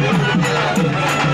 Música